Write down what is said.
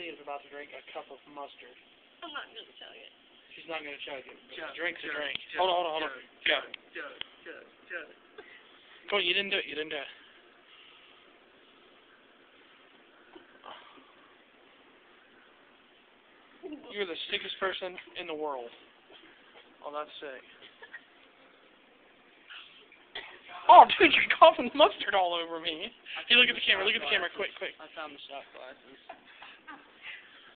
Kathy is about to drink a cup of mustard. I'm not gonna tell you. She's not going to chug it. Chug, Drink's drink's a drink. chug, hold on, hold on, hold on. chug, Chug, chug, chug. Come on, you didn't do it. You didn't do it. You're the sickest person in the world. Oh, that's sick. Oh, dude, you're coughing mustard all over me. Hey, look at the camera. Look at the camera. Quick, quick. I found the shot glasses.